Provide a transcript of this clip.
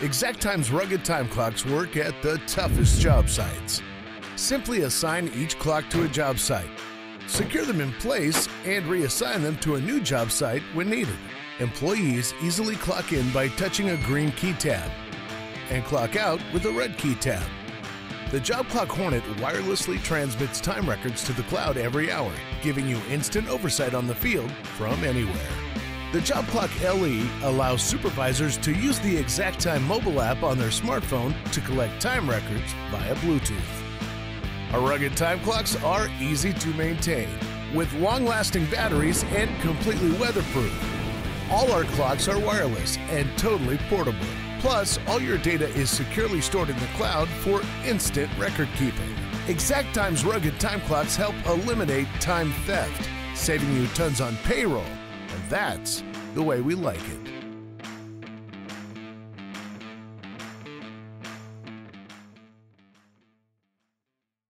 ExakTime's rugged time clocks work at the toughest job sites. Simply assign each clock to a job site, secure them in place, and reassign them to a new job site when needed. Employees easily clock in by touching a green key tab and clock out with a red key tab. The JobClock Hornet wirelessly transmits time records to the cloud every hour, giving you instant oversight on the field from anywhere. The JobClock LE allows supervisors to use the ExakTime mobile app on their smartphone to collect time records via Bluetooth. Our rugged time clocks are easy to maintain, with long lasting batteries and completely weatherproof. All our clocks are wireless and totally portable. Plus, all your data is securely stored in the cloud for instant record keeping. ExakTime's rugged time clocks help eliminate time theft, saving you tons on payroll. And that's the way we like it.